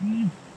Mm.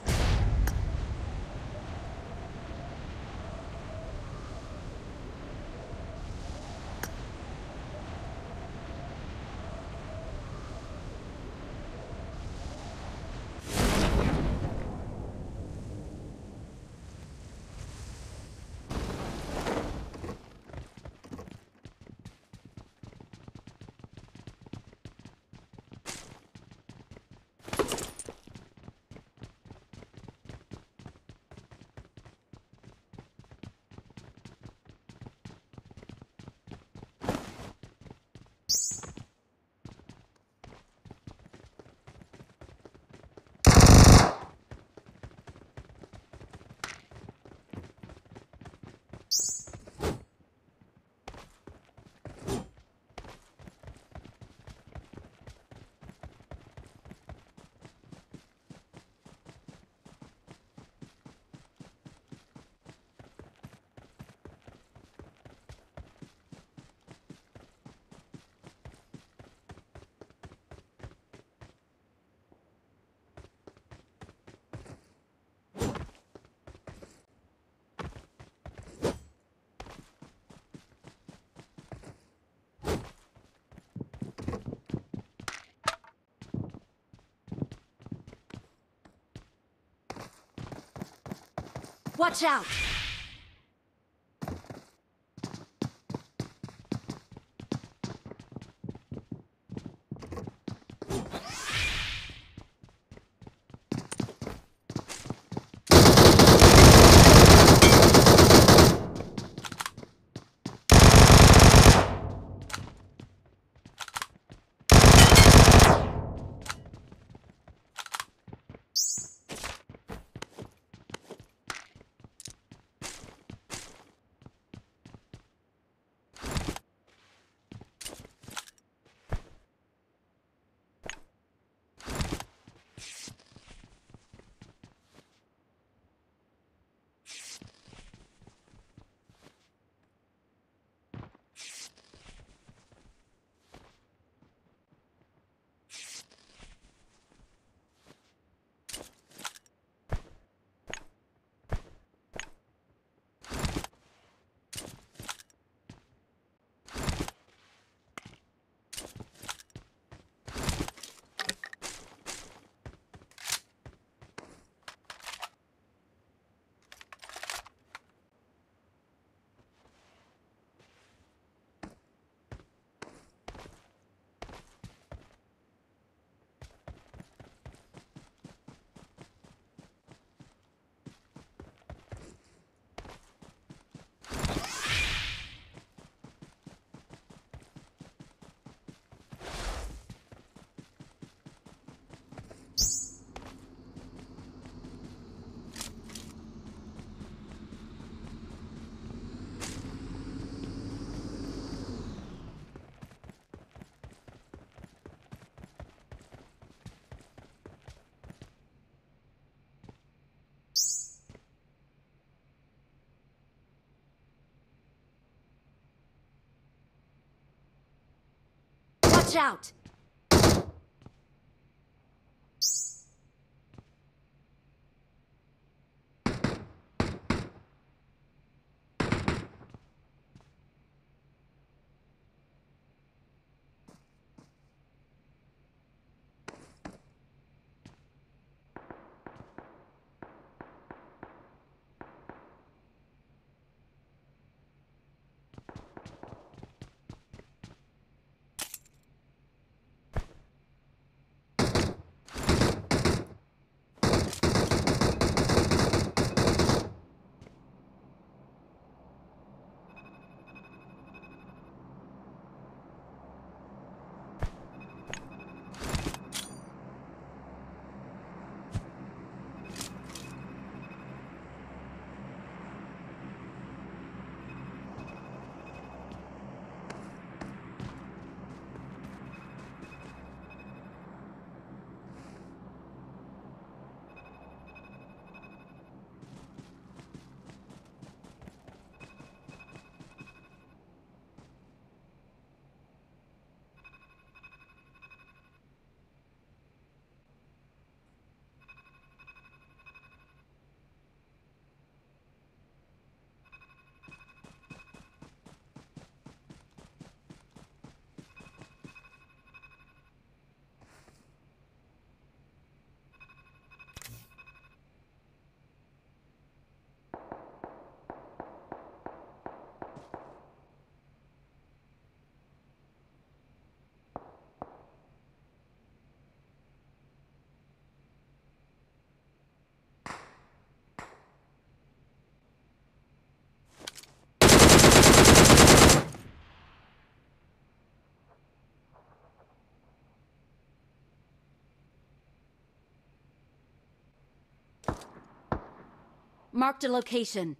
Watch out! Out! Marked a location.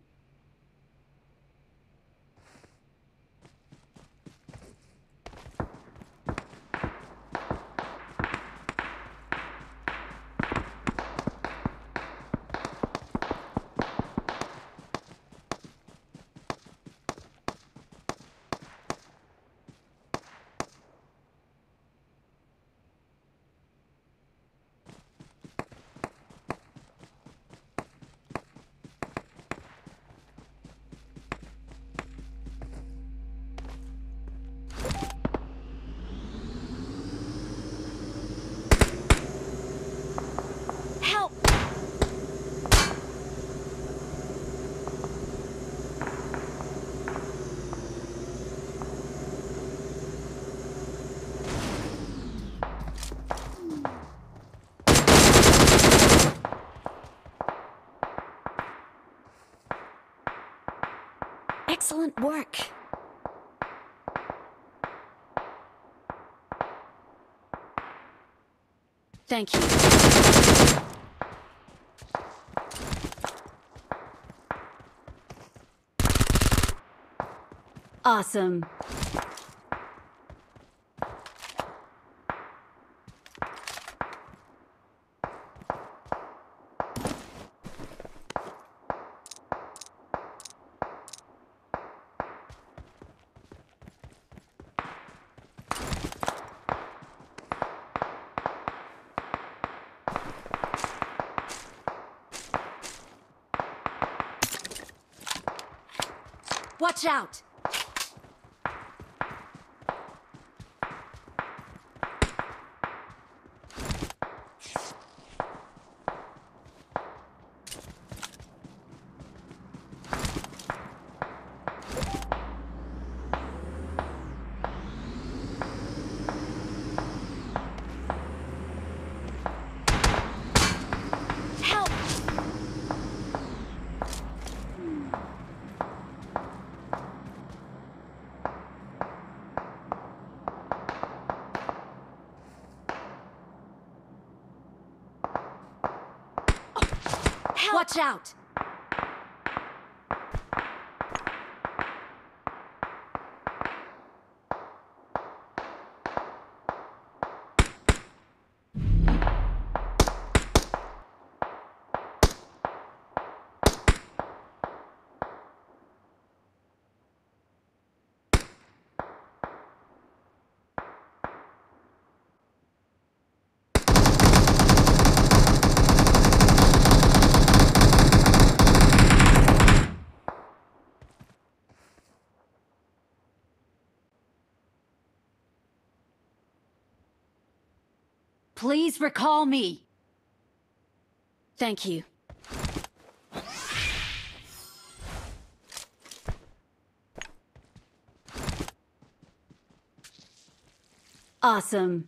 Excellent work. Thank you. Awesome. Watch out! Watch out! Please recall me. Thank you. Awesome.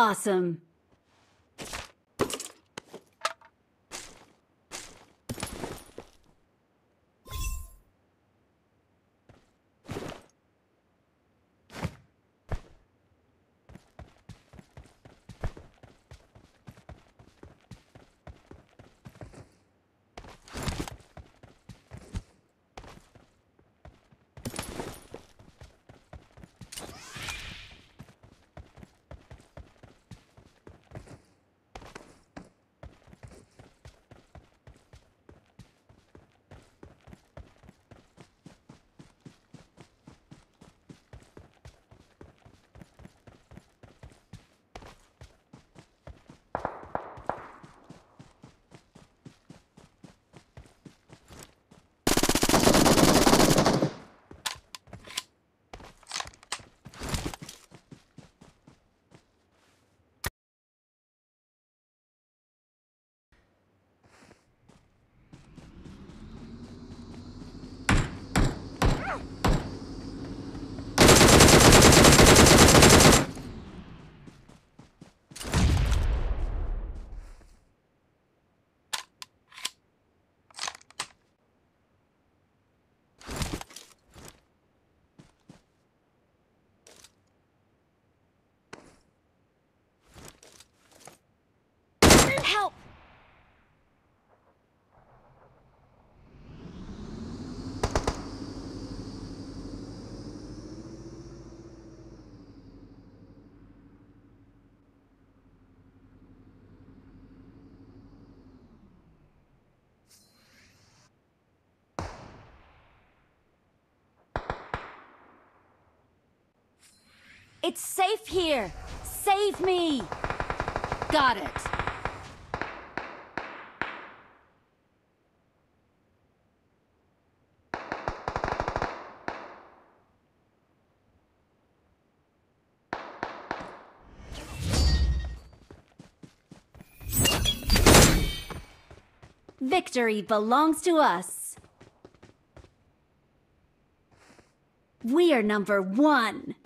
Awesome. It's safe here. Save me. Got it. Victory belongs to us. We are number one.